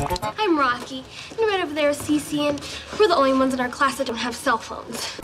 I'm Rocky, and right over there is Cece, and we're the only ones in our class that don't have cell phones.